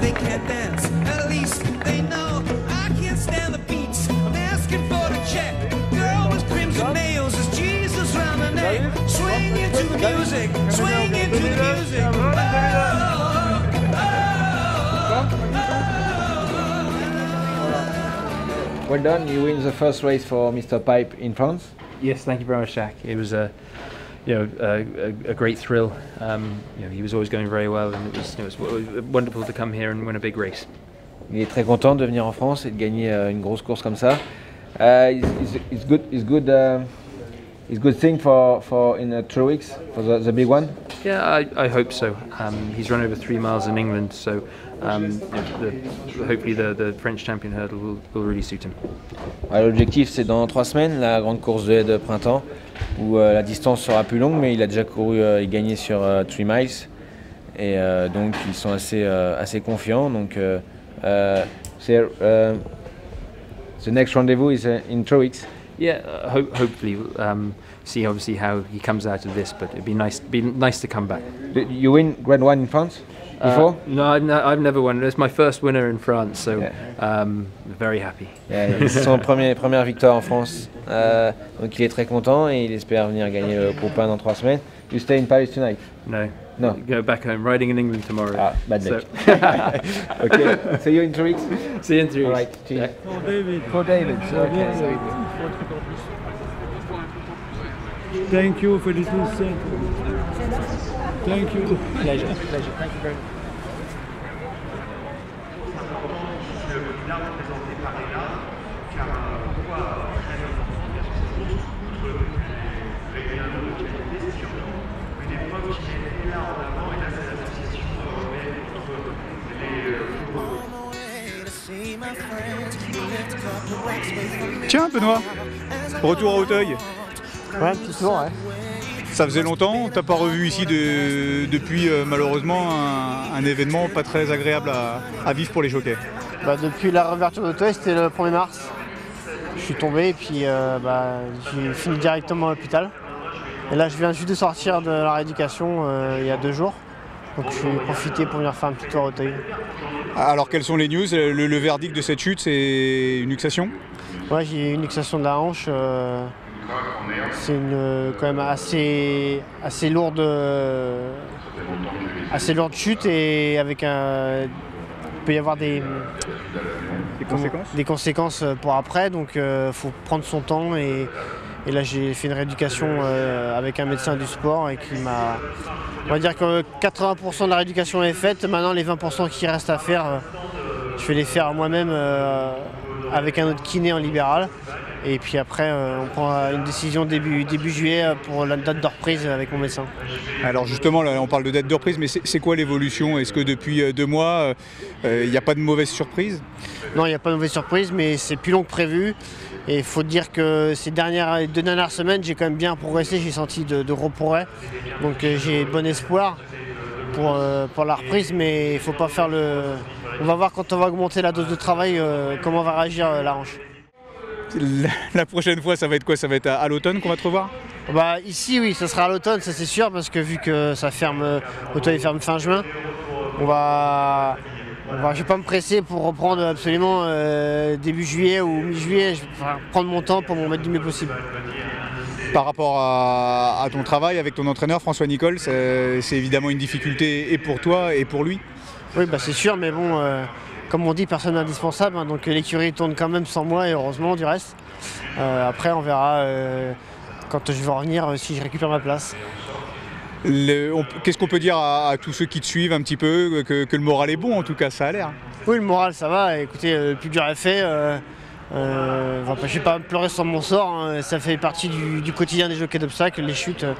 They know can't dance. At least they know I can't stand the beats. I'm asking for the check. Girl with crimson nails is Jesus round the neck. Swing into the music. Swing into the music. Oh, Well done, you win the first race for Mr. Pipe in France. Yes, thank you very much, Jack. It was a, you know, a, a, great thrill. Um, you know, he was always going very well, and it was, it was wonderful to come here and win a big race. Il est très content de venir en France et de gagner euh, une grosse course comme ça. Uh, it's, it's, it's good. It's good. Uh, it's good thing for for in uh, three weeks for the, the big one. Yeah, I, I hope so. Um, he's run over three miles in England, so um, the, hopefully the, the French champion hurdle will, will really suit him. Ouais, L'objectif c'est dans trois semaines la grande course de de printemps où euh, la distance sera plus longue, mais il a déjà couru euh, et gagné sur 3 miles et euh, donc ils sont assez euh, assez confiants. Donc euh, euh, c'est euh, the next rendezvous is uh, in three weeks. Yeah, uh, ho- hopefully um, see obviously how he comes out of this, but it'd be nice be nice to come back. Do You win Grand One in France before? Uh, no, I've, ne- I've never won. It's my first winner in France, so Yeah. um, very happy. Yeah, C'est son premier, première victoire en France. Euh, donc il est très content et il espère venir gagner le Groupe 1 dans trois semaines. You stay in Paris tonight? No, No. go back home. Riding in England tomorrow. Ah, bad So- luck. okay, see you in three weeks. See you in three weeks. right, cheers. Pour David. For David. Okay. Thank you for this set. Thank you. Pleasure. Pleasure. Thank you very much. Tiens, Benoît, retour à Auteuil. Ouais, un petit tour, ouais. Ça faisait longtemps, on t'a pas revu ici de- depuis euh, malheureusement un, un événement pas très agréable à, à vivre pour les jockeys. Bah, depuis la réouverture d'Auteuil, c'était le 1er mars. Je suis tombé et puis euh, bah, j'ai fini directement à l'hôpital. Et là, je viens juste de sortir de la rééducation euh, il y a deux jours. Donc je suis profité pour venir faire un petit tour à Auteuil. Alors quelles sont les news? Le, le verdict de cette chute, c'est une luxation? Ouais, j'ai eu une luxation de la hanche. Euh, c'est une euh, quand même assez, assez lourde, euh, assez lourde chute et avec un, il peut y avoir des, Des conséquences des conséquences euh, pour après. Donc il faut prendre son temps et, et là j'ai fait une rééducation euh, avec un médecin du sport et qui m'a, on va dire que 80% de la rééducation est faite. Maintenant les 20% qui restent à faire, euh, je vais les faire moi-même euh, avec un autre kiné en libéral. Et puis après, euh, on prend une décision début, début juillet euh, pour la date de reprise avec mon médecin. Alors justement, là, on parle de date de reprise, mais c'est quoi l'évolution? Est-ce que depuis euh, deux mois, euh, il n'y a pas de mauvaise surprise? Non, il n'y a pas de mauvaise surprise, mais c'est plus long que prévu. Et il faut dire que ces dernières, deux dernières semaines, j'ai quand même bien progressé, j'ai senti de, de gros progrès. Donc j'ai bon espoir pour, pour la reprise, mais il ne faut pas faire le... On va voir quand on va augmenter la dose de travail, euh, comment va réagir euh, la hanche. la, prochaine fois, ça va être quoi? Ça va être à, à l'automne qu'on va te revoir? Bah, ici, oui, ce sera à l'automne, ça c'est sûr, parce que vu que ça ferme, euh, l'automne ferme fin juin, on va, on va, je vais pas me presser pour reprendre absolument euh, début juillet ou mi-juillet. Je vais prendre mon temps pour m'en mettre du mieux possible. Par rapport à, à ton travail avec ton entraîneur François Nicole, c'est évidemment une difficulté et pour toi et pour lui. Oui, bah c'est sûr, mais bon, euh, comme on dit, personne n'est indispensable, hein, donc l'écurie tourne quand même sans moi et heureusement du reste. Euh, après, on verra euh, quand je vais revenir si je récupère ma place. Qu'est-ce qu'on peut dire à, à tous ceux qui te suivent un petit peu que, que le moral est bon en tout cas, ça a l'air. Oui, le moral, ça va. Écoutez, le plus dur est fait. Euh, euh, enfin, je vais pas pleurer sur mon sort. hein. Ça fait partie du, du quotidien des jockeys d'obstacles. Les chutes, euh,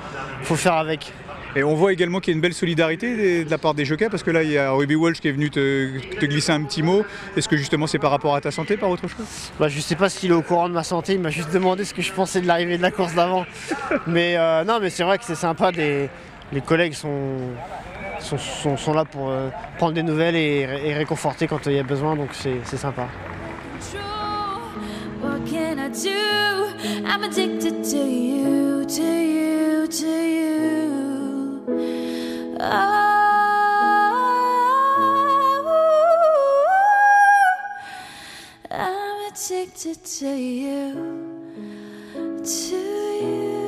faut faire avec. Et on voit également qu'il y a une belle solidarité de la part des jockeys parce que là il y a Ruby Walsh qui est venu te, te glisser un petit mot. Est-ce que justement c'est par rapport à ta santé, par autre chose? Bah, je sais pas s'il est au courant de ma santé. Il m'a juste demandé ce que je pensais de l'arrivée de la course d'avant. mais euh, non, mais c'est vrai que c'est sympa. des- les collègues sont, sont, sont- sont là pour euh, prendre des nouvelles et, et réconforter quand il y a besoin. Donc c'est c'est sympa. What can I do? I'm addicted to you, to you, to you. Oh, I'm addicted to you, to you.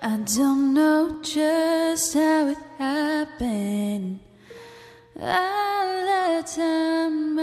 I don't know just how it happened. Lot of time